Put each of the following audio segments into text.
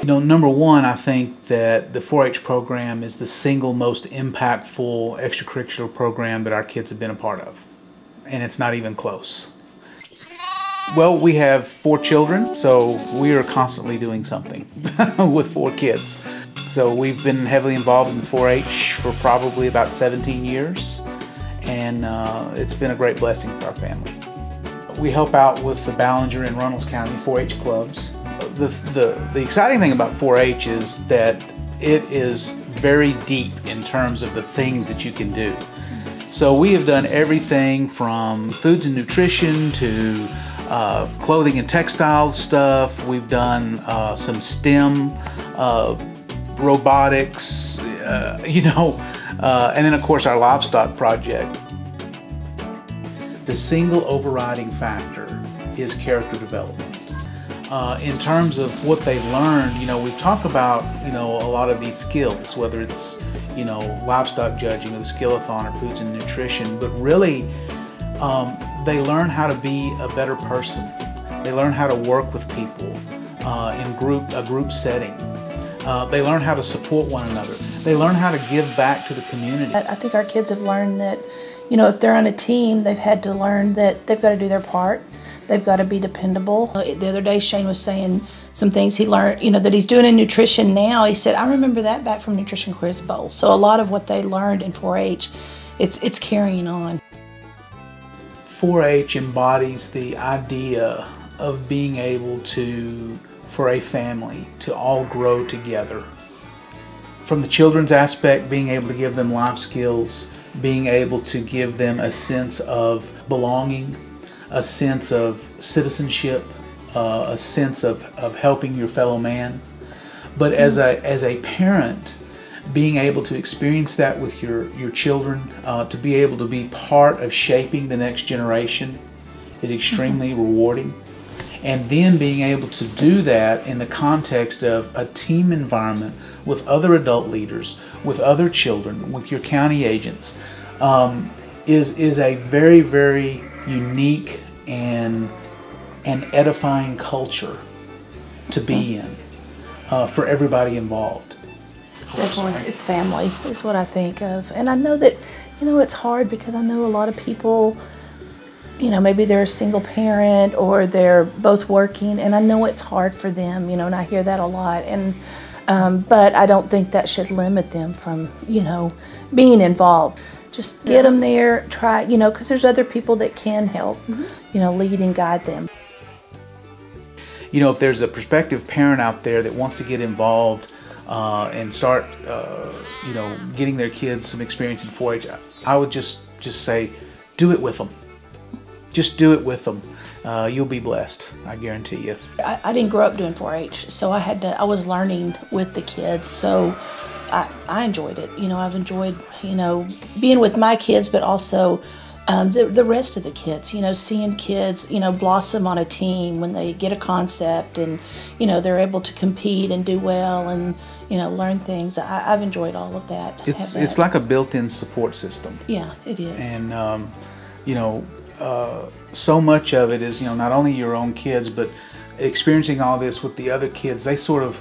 You know, number one, I think that the 4 H program is the single most impactful extracurricular program that our kids have been a part of. And it's not even close. Well, we have four children, so we are constantly doing something with four kids. So we've been heavily involved in 4-H for probably about 17 years, and uh, it's been a great blessing for our family. We help out with the Ballinger and Runnels County 4-H clubs. The, the, the exciting thing about 4-H is that it is very deep in terms of the things that you can do. So we have done everything from foods and nutrition to uh, clothing and textile stuff. We've done uh, some STEM, uh, robotics, uh, you know, uh, and then of course our livestock project. The single overriding factor is character development. Uh, in terms of what they've learned, you know, we talk about, you know, a lot of these skills, whether it's, you know, livestock judging or the skillathon or foods and nutrition, but really um, they learn how to be a better person. They learn how to work with people uh, in group a group setting. Uh, they learn how to support one another. They learn how to give back to the community. I think our kids have learned that, you know, if they're on a team, they've had to learn that they've got to do their part. They've got to be dependable. The other day, Shane was saying some things he learned, you know, that he's doing in nutrition now. He said, I remember that back from Nutrition Quiz Bowl. So a lot of what they learned in 4-H, it's, it's carrying on. 4-H embodies the idea of being able to, for a family, to all grow together. From the children's aspect, being able to give them life skills, being able to give them a sense of belonging, a sense of citizenship, uh, a sense of, of helping your fellow man. But as a, as a parent, being able to experience that with your, your children, uh, to be able to be part of shaping the next generation is extremely mm-hmm. rewarding. And then being able to do that in the context of a team environment with other adult leaders, with other children, with your county agents, um, is, is a very, very unique and, and edifying culture to be in uh, for everybody involved. Definitely, it's family is what I think of, and I know that you know it's hard because I know a lot of people. You know, maybe they're a single parent or they're both working, and I know it's hard for them. You know, and I hear that a lot, and um, but I don't think that should limit them from you know being involved. Just get yeah. them there, try you know, because there's other people that can help, mm -hmm. you know, lead and guide them. You know, if there's a prospective parent out there that wants to get involved uh, and start, uh, you know, getting their kids some experience in 4-H, I would just just say, do it with them. Just do it with them. Uh, you'll be blessed. I guarantee you. I, I didn't grow up doing 4-H, so I had to. I was learning with the kids, so I, I enjoyed it. You know, I've enjoyed you know being with my kids, but also um, the, the rest of the kids, you know, seeing kids, you know, blossom on a team when they get a concept and, you know, they're able to compete and do well and, you know, learn things. I, have enjoyed all of that. It's, that. it's like a built-in support system. Yeah, it is. And, um, you know, uh, so much of it is, you know, not only your own kids, but experiencing all this with the other kids, they sort of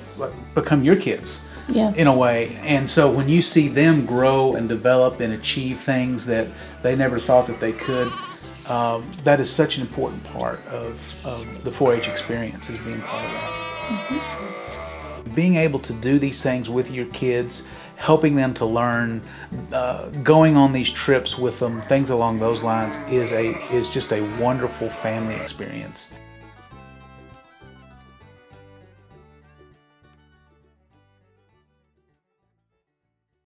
become your kids yeah. in a way. And so when you see them grow and develop and achieve things that they never thought that they could, um, that is such an important part of, of the 4-H experience is being part of that. Mm-hmm. Being able to do these things with your kids, helping them to learn, uh, going on these trips with them, things along those lines is a is just a wonderful family experience.